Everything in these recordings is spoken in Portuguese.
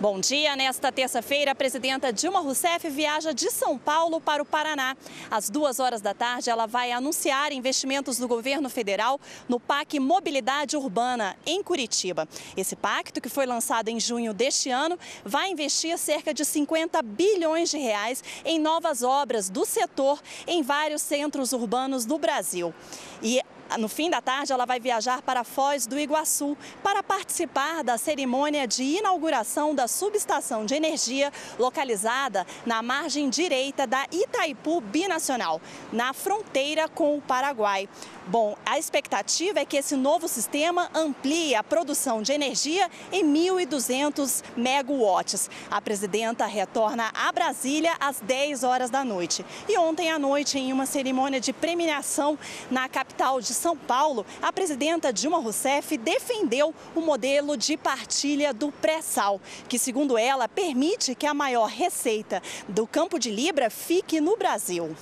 Bom dia. Nesta terça-feira, a presidenta Dilma Rousseff viaja de São Paulo para o Paraná. Às duas horas da tarde, ela vai anunciar investimentos do governo federal no PAC Mobilidade Urbana, em Curitiba. Esse pacto, que foi lançado em junho deste ano, vai investir cerca de 50 bilhões de reais em novas obras do setor em vários centros urbanos do Brasil. E no fim da tarde, ela vai viajar para Foz do Iguaçu para participar da cerimônia de inauguração da subestação de energia localizada na margem direita da Itaipu Binacional, na fronteira com o Paraguai. Bom, a expectativa é que esse novo sistema amplie a produção de energia em 1.200 megawatts. A presidenta retorna a Brasília às 10 horas da noite. E ontem à noite, em uma cerimônia de premiação na capital de São Paulo, a presidenta Dilma Rousseff defendeu o modelo de partilha do pré-sal, que, segundo ela, permite que a maior receita do campo de Libra fique no Brasil.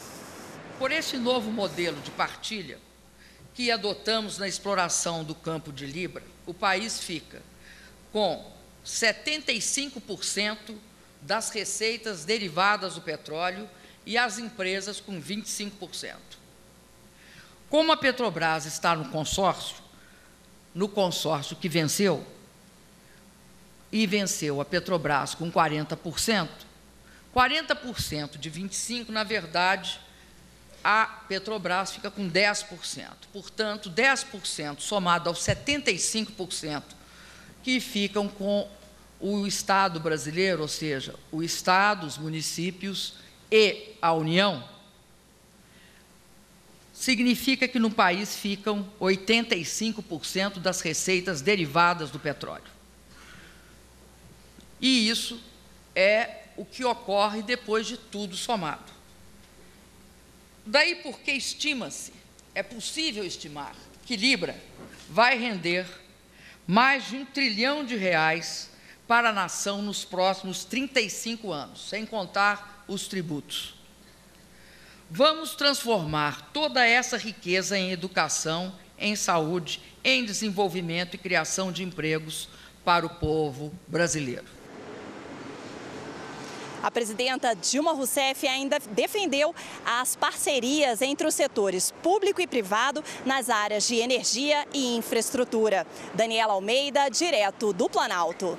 Por esse novo modelo de partilha, que adotamos na exploração do campo de Libra, o país fica com 75% das receitas derivadas do petróleo e as empresas com 25%. Como a Petrobras está no consórcio, no consórcio que venceu, e venceu a Petrobras com 40%, 40% de 25%, na verdade, a Petrobras fica com 10%. Portanto, 10% somado aos 75% que ficam com o Estado brasileiro, ou seja, o Estado, os municípios e a União, significa que no país ficam 85% das receitas derivadas do petróleo. E isso é o que ocorre depois de tudo somado. Daí porque estima-se, é possível estimar, que Libra vai render mais de um trilhão de reais para a nação nos próximos 35 anos, sem contar os tributos. Vamos transformar toda essa riqueza em educação, em saúde, em desenvolvimento e criação de empregos para o povo brasileiro. A presidenta Dilma Rousseff ainda defendeu as parcerias entre os setores público e privado nas áreas de energia e infraestrutura. Daniela Almeida, direto do Planalto.